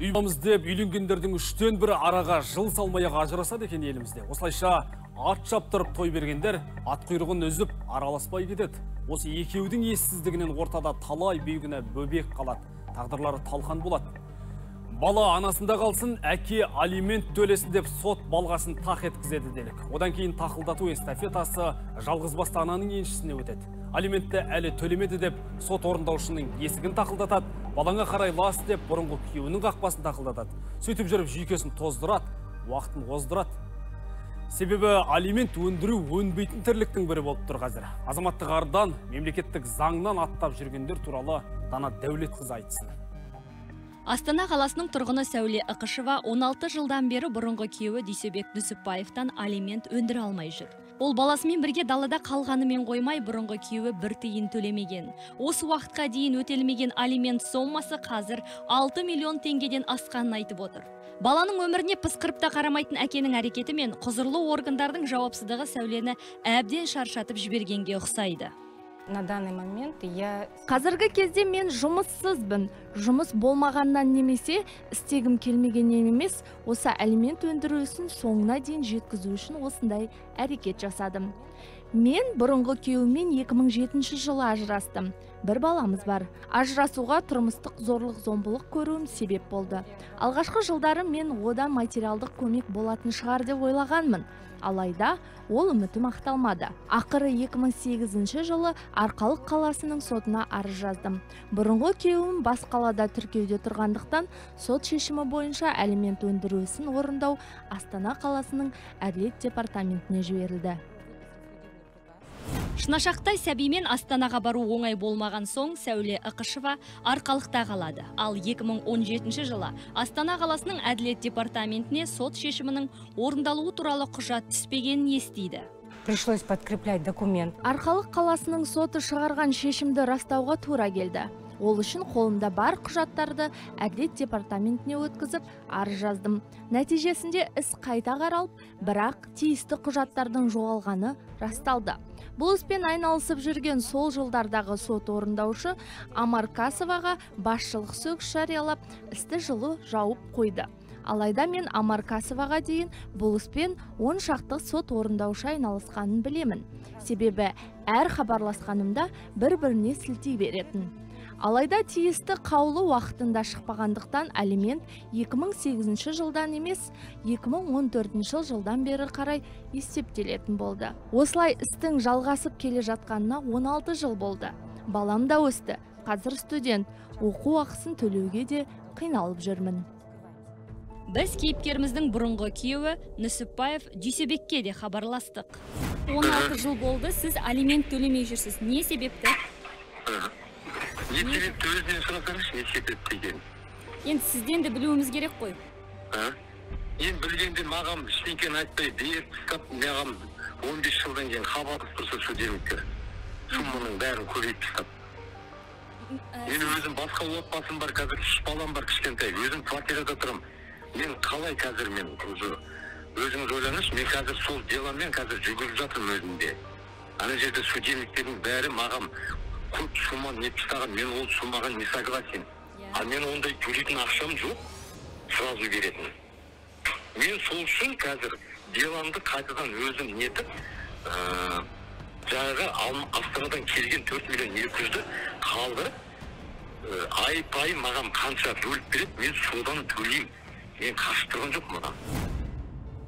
үй боламыз деп үйленгендердің үштен бірі араға жыл салмай ақ ажырасады екен елімізде. Осылайша ат шаптырып той бергендер ат құйрығын үзіп араласпай кетеді. Осы екеудің ессіздігінен ортада талай бейкүнә бөбек қалады. Тағдырлары талқан болады. Бала анасында қалсын әке алимент төлесін деп сот балғасын тақ еткізеді делік. Одан кейін тақылдату эстафетасы жалғызбасты ананың еншісіне өтеді. Алиментті әлі төлемеді деп сот орындаушының есігін тақылдатады балаңа қарай лас деп бұрынғы күйеуінің қақпасын тақылдатады. Сөйтіп жүріп жүйкесін тоздырады уақытын оздырады. Себебі алимент өндіру өнбейтін тірліктің бірі болып тұр қазір. Азаматтық ардан мемлекеттік заңнан аттап жүргендер туралы дана дәулетқызы айтсын. Астана қаласының тұрғыны сәуле ықышева 16 жылдан бері бұрынғы күйеуі дүйсебек нүсіпбаевтан алимент өндіре алмай жүр. Ол баласымен бірге далада қалғанымен қоймай бұрынғы күйеуі бір тиын төлемеген. Осы уақытқа дейін өтелмеген алимент соммасы қазір 6 миллион теңгеден асқанын айтып отыр. Баланың өміріне пысқырып та қарамайтын әкенің әрекеті мен құзырлы органдардың жауапсыздығы сәулені әбден шаршатып жібергенге ұқсайды. На данный момент я қазіргі кезде мен жұмыссызбын. Жұмыс болмағаннан немесе істегім келмегеннен емес осы алимент өндіру ісін соңына дейін жеткізу үшін осындай әрекет жасадым. Мен бұрынғы күйеуіммен 2007 жылы ажырастым. Бір баламыз бар. Ажырасуға тұрмыстық зорлық зомбылық көруім себеп болды. Алғашқы жылдары мен одан материалдық көмек болатын шығар деп ойлағанмын. Алайда ол үмітім ақталмады. Ақыры 2008 жылы арқалық қаласының сотына арыз жаздым. Бұрынғы күйеуім бас қалада тіркеуде тұрғандықтан сот шешімі бойынша алимент өндіру ісін орындау астана қаласының әділет департаментіне жіберілді. Шынашақтай сәбимен астанаға бару оңай болмаған соң сәуле ықышева арқалықта қалады. Ал 2017 жылы астана қаласының әділет департаментіне сот шешімінің орындалуы туралы құжат түспегенін естиді. Пришлось подкреплять документ. арқалық қаласының соты шығарған шешімді растауға тура келді. Ол үшін қолымда бар құжаттарды әділет департаментіне өткізіп арыз жаздым. Нәтижесінде іс қайта қаралып бірақ тиісті құжаттардың жоғалғаны расталды. Бұл іспен айналысып жүрген сол жылдардағы сот орындаушы амаркасоваға басшылық сөгіс жариялап істі жылы жауып қойды. Алайда мен амаркасоваға дейін бұл іспен он шақты сот орындаушы айналысқанын білемін. Себебі әр хабарласқанымда бір біріне сілтей беретін. Алайда тиісті қаулы уақытында шықпағандықтан алимент 2008 жылдан емес 2014 жылдан бері қарай есептелетін болды. Осылай істің жалғасып келе жатқанына 16 жыл болды. Балам да өсті. Қазір студент. Оқу ақысын төлеуге де қиналып жүрмін. Біз кейіпкеріміздің бұрынғы күйеуі нүсіпбаев дүйсебекке де хабарластық. 16 жыл болды сіз алимент төлемей жүрсіз. Не себепті? Не себепті өзінен сұрасаңызшы не себепті екенін енді сізден де білуіміз керек қой. А? Енді білгенде маған ештеңкені айтпай беріп тастап маған он бес жылдан кейін хабарласып тұрса сол демекке сумманың бәрін көбейтіп тастап. Мен өзім басқа отбасым бар қазір үш балам бар кішкентай. Өзім квартирада тұрамын мен қалай қазір мен уже өзіңіз ойлаңызшы мен қазір сол деломен қазір жүгіріп жатырмын өзімде ана жерде судебниктердің бәрі маған көп сумманы нетіп тастаған мен ол суммаға не согласен. А мен ондай төлейтін ақшам жоқ сразу беретін. Мен сол үшін қазір деломды қайтадан өзім нетіп ыыы жаңағы Ал- астанадан келген төрт миллион екі жүзді қалдырып ы, ай пай маған қанша бөліп береді мен содан төлеймін. Мен қашып тұрған жоқпын одан.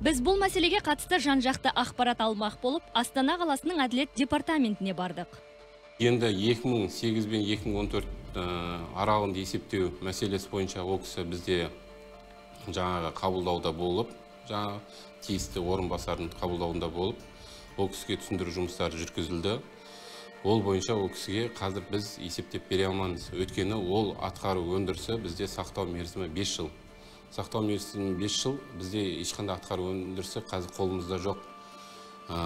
Біз бұл мәселеге қатысты жан жақты ақпарат алмақ болып астана қаласының әділет департаментіне бардық. Енді 2008 бен 2014 ә, аралығында есептеу мәселесі бойынша ол кісі бізде жаңағы қабылдауда болып жаңағы тиісті орынбасардың қабылдауында болып ол кісіге түсіндіру жұмыстары жүргізілді. Ол бойынша ол кісіге қазір біз есептеп бере алмаймыз. Өйткені ол атқару өндірісі бізде сақтау мерзімі 5 жыл. Сақтау мерзімі 5 жыл бізде ешқандай атқару өндірісі қазір қолымызда жоқ. Ә,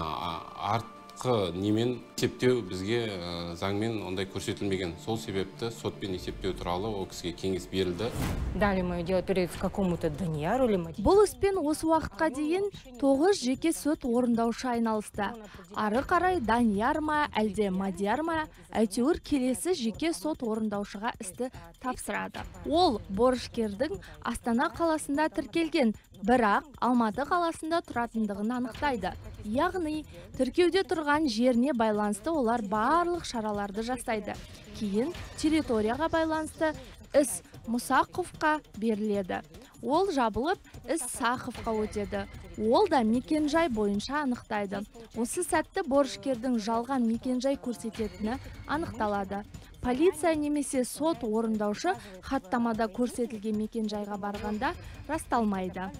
арт сыртқы немен есептеу бізге ә, заңмен ондай көрсетілмеген. Сол себепті сотпен есептеу туралы ол кісіге кеңес берілді. Дали мое дело передается какому-то Данияру или Матильде. бұл іспен осы уақытқа дейін тоғыз жеке сот орындаушы айналысты. Ары қарай данияр ма әлде мадияр ма әйтеуір келесі жеке сот орындаушыға істі тапсырады. Ол борышкердің астана қаласында тіркелген бірақ алматы қаласында тұратындығын анықтайды. Яғни тіркеуде тұрған жеріне байланысты олар барлық шараларды жасайды. Кейін территорияға байланысты іс мұсақовқа беріледі. Ол жабылып іс сақовқа өтеді. Ол да мекенжай бойынша анықтайды. Осы сәтті борышкердің жалған мекенжай көрсететіні анықталады. Полиция немесе сот орындаушы хаттамада көрсетілген мекенжайға барғанда расталмайды.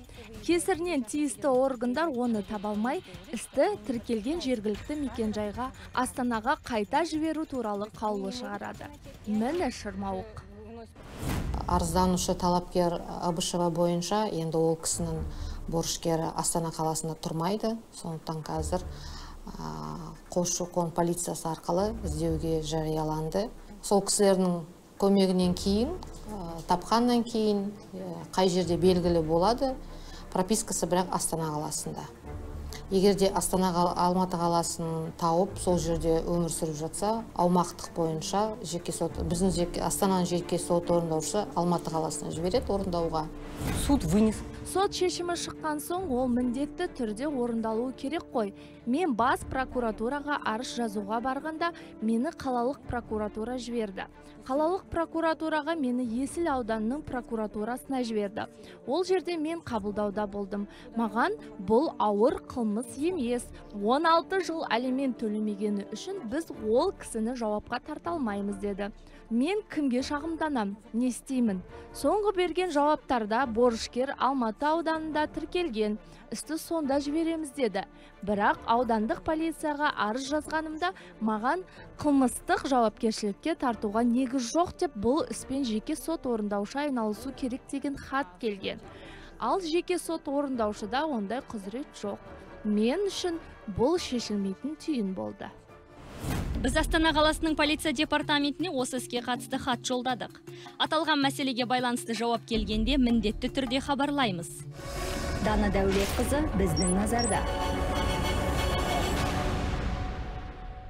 Кесірінен тиісті органдар оны таба алмай істі тіркелген жергілікті мекенжайға астанаға қайта жіберу туралы қаулы шығарады. Міне шырмауық. Арызданушы талапкер абышева бойынша енді ол кісінің борышкері астана қаласында тұрмайды. Сондықтан қазір көші қон полициясы арқылы іздеуге жарияланды. Сол кісілердің көмегінен кейін ә, тапқаннан кейін ә, қай жерде белгілі болады пропискасы бірақ астана қаласында. Егер де астана алматы қаласын тауып сол жерде өмір сүріп жатса аумақтық бойынша жеке сот біздің жеке астананың жеке сот орындаушысы алматы қаласына жібереді орындауға. Суд вынес. сот шешімі шыққан соң ол міндетті түрде орындалуы керек қой. Мен бас прокуратураға арыз жазуға барғанда мені қалалық прокуратура жіберді. Қалалық прокуратураға мені есіл ауданының прокуратурасына жіберді. Ол жерде мен қабылдауда болдым. Маған бұл ауыр қылмыс емес. 16 жыл алимент төлемегені үшін біз ол кісіні жауапқа тарта алмаймыз деді. Мен кімге шағымданам? Не істеймін соңғы берген жауаптарда борышкер алматы ауданында тіркелген. Істі сонда жібереміз деді. Бірақ аудандық полицияға арыз жазғанымда маған қылмыстық жауапкершілікке тартуға негіз жоқ деп бұл іспен жеке сот орындаушы айналысу керек деген хат келген. Ал жеке сот орындаушыда ондай құзырет жоқ. Мен үшін бұл шешілмейтін түйін болды. Біз астана қаласының полиция департаментіне осы іске қатысты хат жолдадық. Аталған мәселеге байланысты жауап келгенде міндетті түрде хабарлаймыз. Дана дәулетқызы біздің назарда.